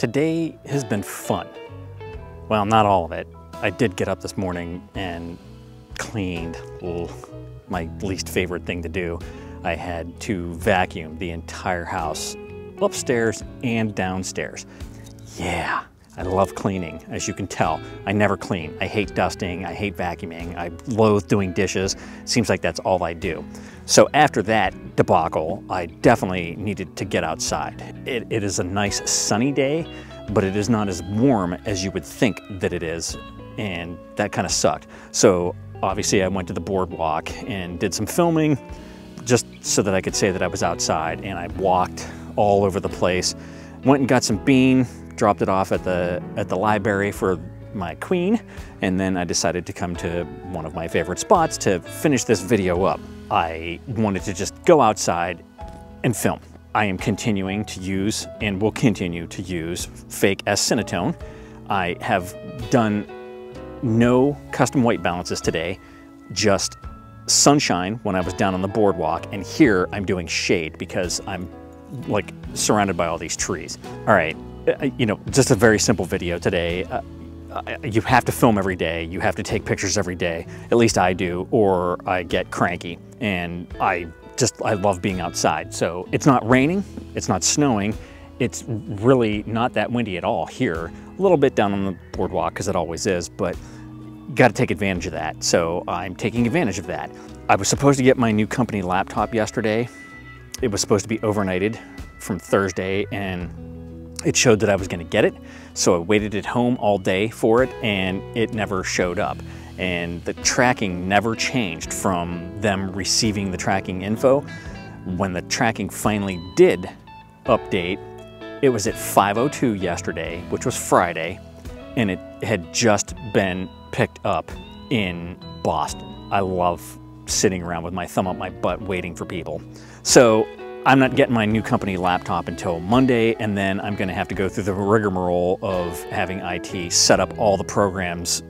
Today has been fun. Well, not all of it. I did get up this morning and cleaned, Ugh, my least favorite thing to do. I had to vacuum the entire house, upstairs and downstairs. Yeah, I love cleaning, as you can tell. I never clean. I hate dusting, I hate vacuuming, I loathe doing dishes. Seems like that's all I do. So after that debacle, I definitely needed to get outside. It, it is a nice sunny day, but it is not as warm as you would think that it is, and that kind of sucked. So obviously I went to the boardwalk and did some filming just so that I could say that I was outside, and I walked all over the place. Went and got some bean, dropped it off at the, at the library for my queen, and then I decided to come to one of my favorite spots to finish this video up. I wanted to just go outside and film. I am continuing to use and will continue to use fake S-Cinetone. I have done no custom white balances today, just sunshine when I was down on the boardwalk, and here I'm doing shade because I'm like surrounded by all these trees. All right, you know, just a very simple video today. Uh, you have to film every day. You have to take pictures every day. At least I do, or I get cranky. And I just, I love being outside. So it's not raining, it's not snowing. It's really not that windy at all here. A little bit down on the boardwalk, because it always is, but got to take advantage of that. So I'm taking advantage of that. I was supposed to get my new company laptop yesterday. It was supposed to be overnighted from Thursday and it showed that I was gonna get it. So I waited at home all day for it and it never showed up. And the tracking never changed from them receiving the tracking info. When the tracking finally did update, it was at 5.02 yesterday, which was Friday, and it had just been picked up in Boston. I love sitting around with my thumb up my butt waiting for people. So I'm not getting my new company laptop until Monday, and then I'm gonna have to go through the rigmarole of having IT set up all the programs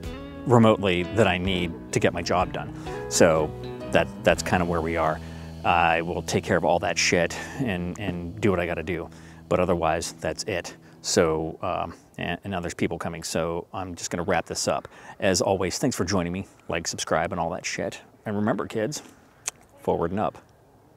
remotely that I need to get my job done. So that that's kind of where we are. I will take care of all that shit and, and do what I gotta do. But otherwise, that's it. So, um, and, and now there's people coming, so I'm just gonna wrap this up. As always, thanks for joining me. Like, subscribe, and all that shit. And remember, kids, forward and up.